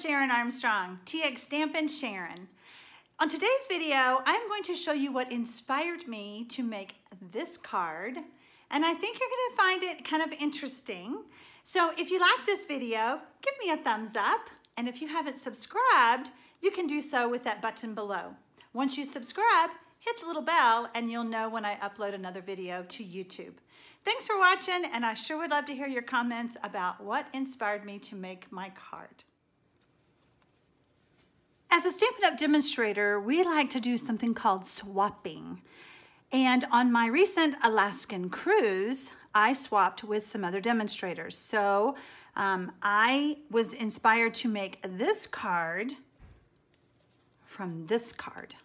Sharon Armstrong, TX Stampin' Sharon. On today's video, I'm going to show you what inspired me to make this card, and I think you're gonna find it kind of interesting. So if you like this video, give me a thumbs up, and if you haven't subscribed, you can do so with that button below. Once you subscribe, hit the little bell and you'll know when I upload another video to YouTube. Thanks for watching, and I sure would love to hear your comments about what inspired me to make my card. As a Stampin' Up! demonstrator, we like to do something called swapping. And on my recent Alaskan cruise, I swapped with some other demonstrators. So um, I was inspired to make this card from this card.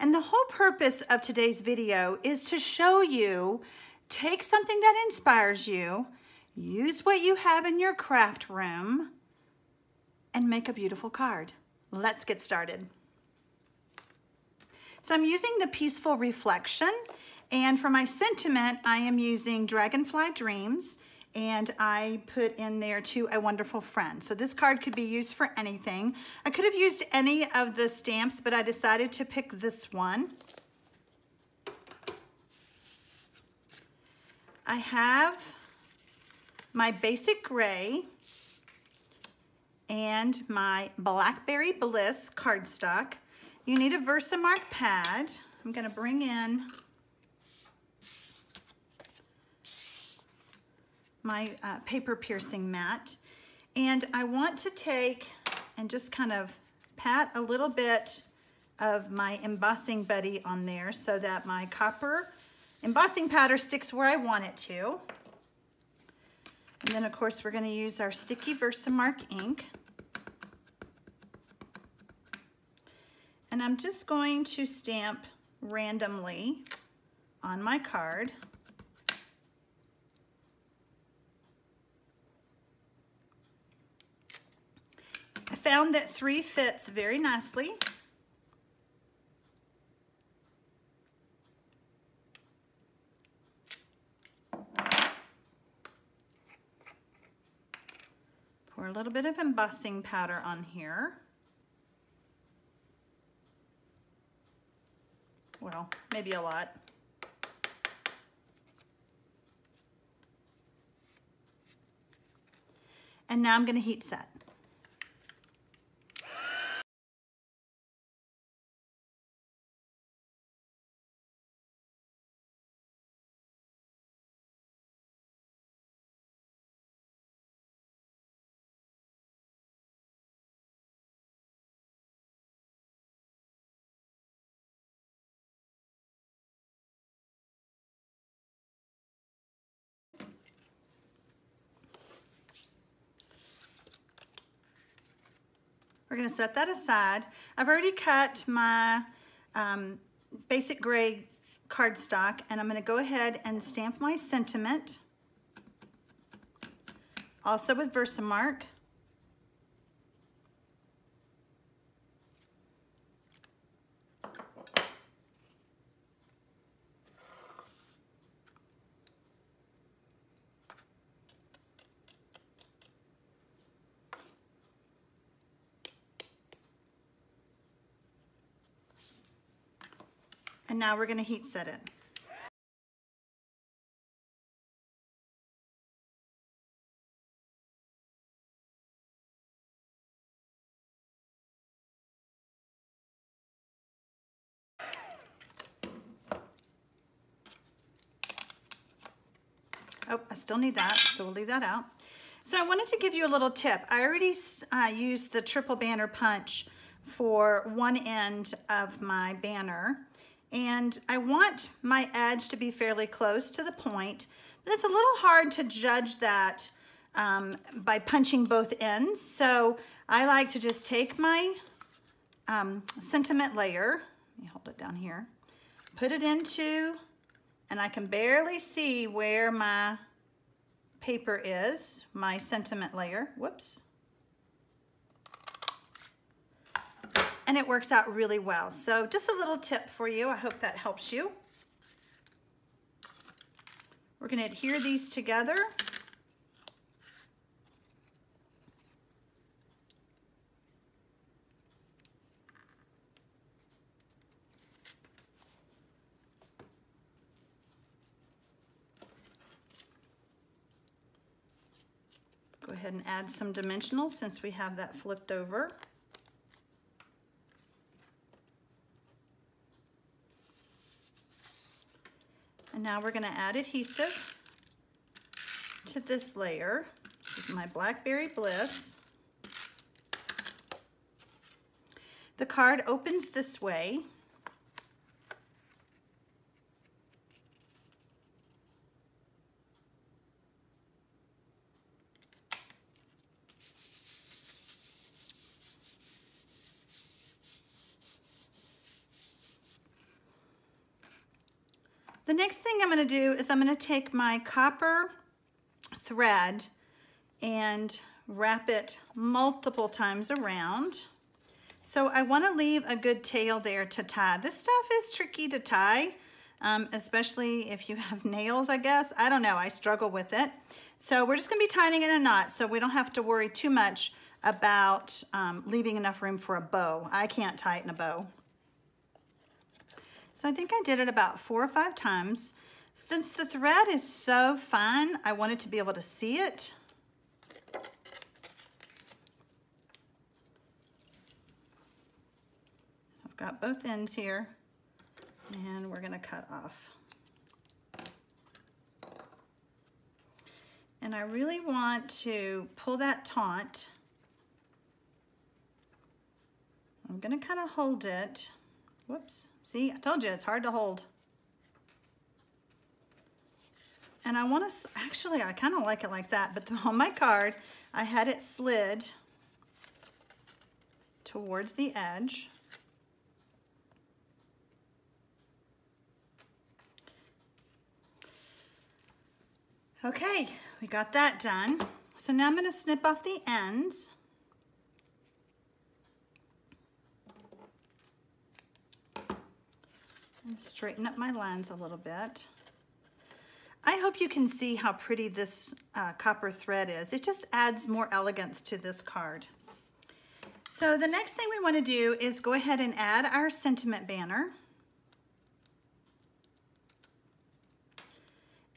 And the whole purpose of today's video is to show you, take something that inspires you, use what you have in your craft room, and make a beautiful card. Let's get started. So I'm using the Peaceful Reflection, and for my sentiment, I am using Dragonfly Dreams, and I put in there to a wonderful friend. So this card could be used for anything. I could have used any of the stamps, but I decided to pick this one. I have my basic gray and my Blackberry Bliss cardstock. You need a Versamark pad. I'm gonna bring in my uh, paper piercing mat. And I want to take and just kind of pat a little bit of my embossing buddy on there so that my copper embossing powder sticks where I want it to. And then of course we're gonna use our sticky Versamark ink. And I'm just going to stamp randomly on my card. I found that three fits very nicely. Little bit of embossing powder on here. Well, maybe a lot. And now I'm going to heat set. We're gonna set that aside. I've already cut my um, basic gray cardstock and I'm gonna go ahead and stamp my sentiment. Also with Versamark. And now we're gonna heat set it. Oh, I still need that, so we'll leave that out. So I wanted to give you a little tip. I already uh, used the triple banner punch for one end of my banner. And I want my edge to be fairly close to the point, but it's a little hard to judge that um, by punching both ends. So I like to just take my um, sentiment layer, let me hold it down here, put it into, and I can barely see where my paper is, my sentiment layer, whoops. and it works out really well. So just a little tip for you. I hope that helps you. We're gonna adhere these together. Go ahead and add some dimensional since we have that flipped over. Now we're gonna add adhesive to this layer. This is my Blackberry Bliss. The card opens this way. The next thing I'm going to do is I'm going to take my copper thread and wrap it multiple times around. So I want to leave a good tail there to tie. This stuff is tricky to tie, um, especially if you have nails, I guess. I don't know. I struggle with it. So we're just going to be tying it in a knot so we don't have to worry too much about um, leaving enough room for a bow. I can't tie it in a bow. So I think I did it about four or five times. Since the thread is so fine, I wanted to be able to see it. I've got both ends here and we're gonna cut off. And I really want to pull that taunt. I'm gonna kind of hold it Whoops. See, I told you it's hard to hold. And I want to, actually, I kind of like it like that, but on my card, I had it slid towards the edge. Okay, we got that done. So now I'm going to snip off the ends. Straighten up my lines a little bit. I hope you can see how pretty this uh, copper thread is. It just adds more elegance to this card. So the next thing we want to do is go ahead and add our sentiment banner.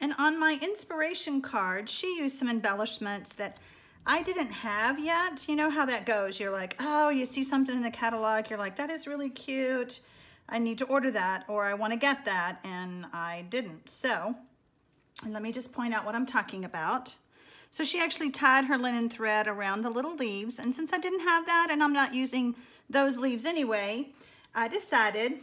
And on my inspiration card, she used some embellishments that I didn't have yet. You know how that goes. You're like, oh, you see something in the catalog. You're like, that is really cute. I need to order that or I want to get that and I didn't. So, and let me just point out what I'm talking about. So she actually tied her linen thread around the little leaves and since I didn't have that and I'm not using those leaves anyway, I decided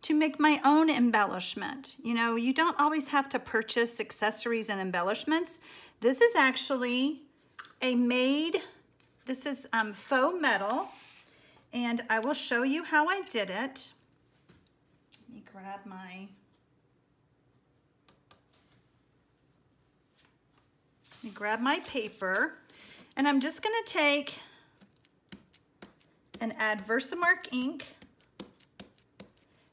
to make my own embellishment. You know, you don't always have to purchase accessories and embellishments. This is actually a made, this is um, faux metal and I will show you how I did it. Let me grab my, let me grab my paper. And I'm just gonna take and add Versamark ink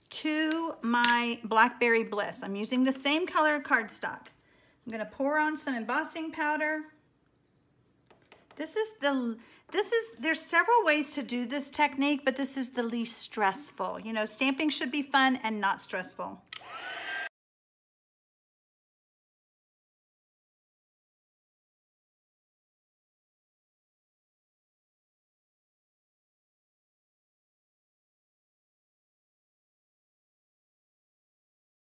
to my Blackberry Bliss. I'm using the same color cardstock. I'm gonna pour on some embossing powder. This is the this is, there's several ways to do this technique, but this is the least stressful. You know, stamping should be fun and not stressful.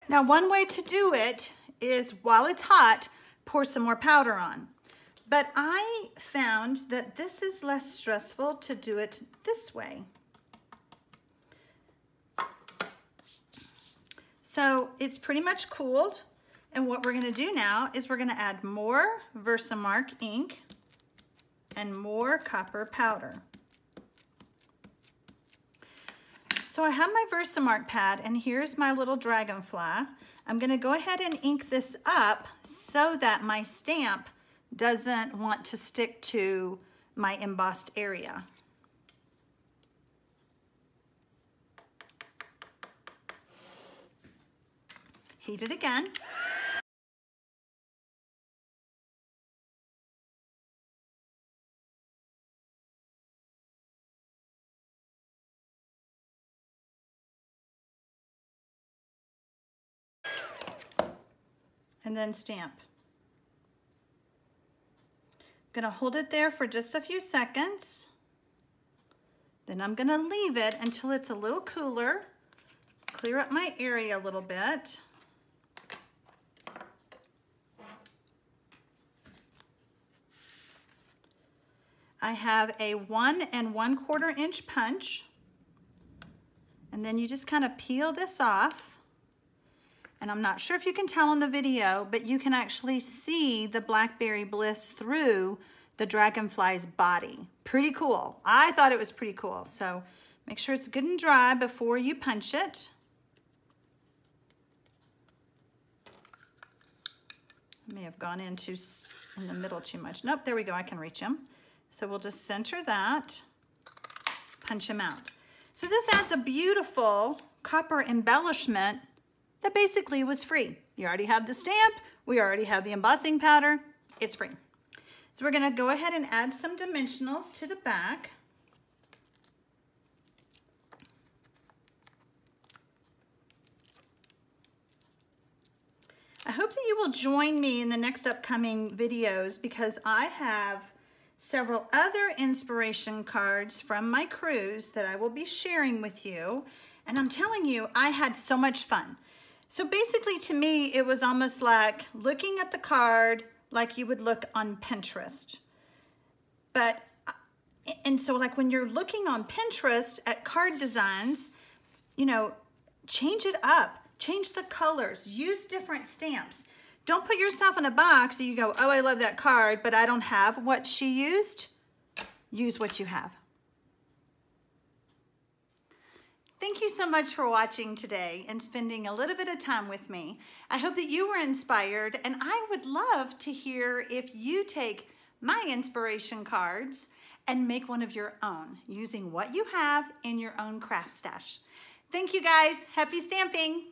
Now, one way to do it is while it's hot, pour some more powder on. But I found that this is less stressful to do it this way. So it's pretty much cooled. And what we're gonna do now is we're gonna add more Versamark ink and more copper powder. So I have my Versamark pad and here's my little dragonfly. I'm gonna go ahead and ink this up so that my stamp doesn't want to stick to my embossed area. Heat it again. and then stamp. Gonna hold it there for just a few seconds. Then I'm gonna leave it until it's a little cooler. Clear up my area a little bit. I have a one and one quarter inch punch. And then you just kind of peel this off. And I'm not sure if you can tell in the video, but you can actually see the Blackberry Bliss through the dragonfly's body. Pretty cool. I thought it was pretty cool. So make sure it's good and dry before you punch it. I may have gone into in the middle too much. Nope, there we go. I can reach him. So we'll just center that, punch him out. So this adds a beautiful copper embellishment that basically was free. You already have the stamp, we already have the embossing powder, it's free. So we're gonna go ahead and add some dimensionals to the back. I hope that you will join me in the next upcoming videos because I have several other inspiration cards from my cruise that I will be sharing with you. And I'm telling you, I had so much fun. So basically to me, it was almost like looking at the card like you would look on Pinterest. But, uh, and so like when you're looking on Pinterest at card designs, you know, change it up, change the colors, use different stamps. Don't put yourself in a box and you go, oh, I love that card, but I don't have what she used. Use what you have. Thank you so much for watching today and spending a little bit of time with me. I hope that you were inspired and I would love to hear if you take my inspiration cards and make one of your own using what you have in your own craft stash. Thank you guys. Happy stamping.